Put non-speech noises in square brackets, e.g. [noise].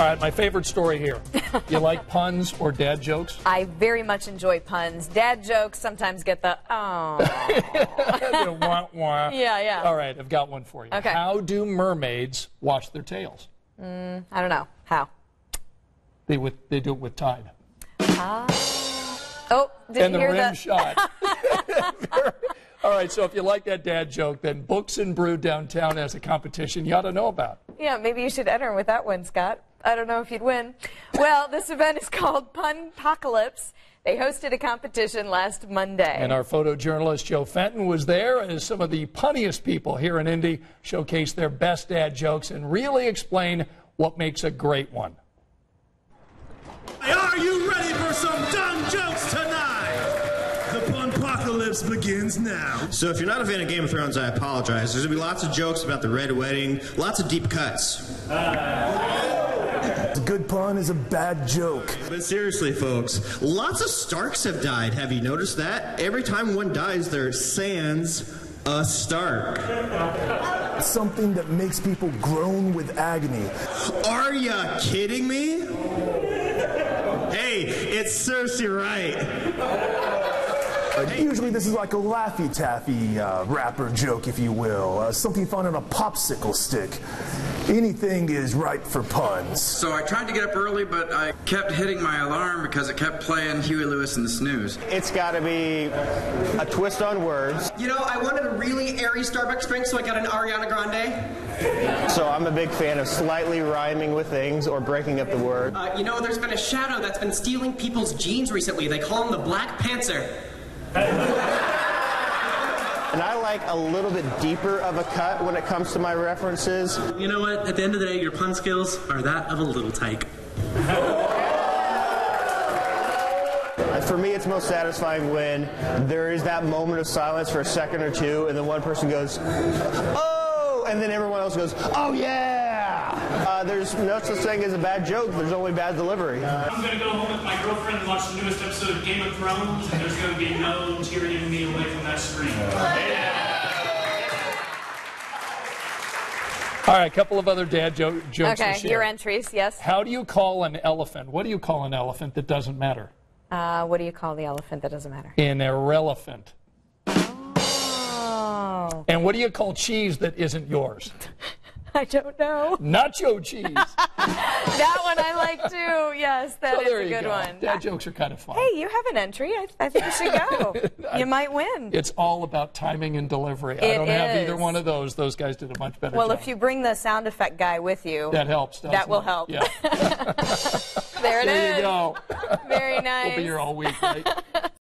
All right, my favorite story here. You [laughs] like puns or dad jokes? I very much enjoy puns. Dad jokes sometimes get the oh. [laughs] The wah, wah. Yeah, yeah. All right, I've got one for you. Okay. How do mermaids wash their tails? Mm, I don't know how. They with they do it with Tide. Ah. Oh, did and you the rim that? shot. [laughs] All right, so if you like that dad joke, then Books and Brew downtown has a competition you ought to know about. Yeah, maybe you should enter with that one, Scott. I don't know if you'd win. Well, this event is called Punpocalypse. They hosted a competition last Monday. And our photojournalist Joe Fenton was there as some of the punniest people here in Indy showcase their best dad jokes and really explain what makes a great one. Are you ready for some dumb jokes tonight? The Punpocalypse begins now. So if you're not a fan of Game of Thrones, I apologize. There's gonna be lots of jokes about the Red Wedding, lots of deep cuts. Uh, A good pun is a bad joke. But seriously, folks, lots of Starks have died. Have you noticed that? Every time one dies, they're sans a Stark. Something that makes people groan with agony. Are ya kidding me? Hey, it's Cersei Wright. Uh, usually, this is like a Laffy Taffy uh, wrapper joke, if you will. Uh, something found on a popsicle stick. Anything is ripe for puns. So I tried to get up early, but I kept hitting my alarm because it kept playing Huey Lewis and the Snooze. It's got to be a twist on words. You know, I wanted a really airy Starbucks drink, so I got an Ariana Grande. So I'm a big fan of slightly rhyming with things or breaking up the word. Uh, you know, there's been a shadow that's been stealing people's jeans recently. They call him the Black Panther. And I like a little bit deeper of a cut when it comes to my references. You know what? At the end of the day, your pun skills are that of a little tyke. For me, it's most satisfying when there is that moment of silence for a second or two, and then one person goes, "Oh," and then everyone else goes, "Oh yeah." Uh, there's no such thing as a bad joke. There's only bad delivery. I'm gonna go home with my girlfriend and watch the newest episode of Game of Thrones, and there's gonna be no Tyrion me away from that screen. All right, a couple of other dad jo- jokes to okay, share. your entries, yes. How do you call an elephant? What do you call an elephant that doesn't matter? Uh, what do you call the elephant that doesn't matter? An irrelevant. Oh, And what do you call cheese that isn't yours? [laughs] [laughs] I don't know. Nacho cheese. [laughs] That one I like too. Yes, that so is there a good go. one. Dad jokes are kind of fun. Hey, you have an entry. I, I think you should go. [laughs] you might win. It's all about timing and delivery. I don't have either one of those. Those guys did a much better Well, job. if you bring the sound effect guy with you, that helps. that will it? help. Yeah. there it is. there you go. Very nice. We'll be here all week, right?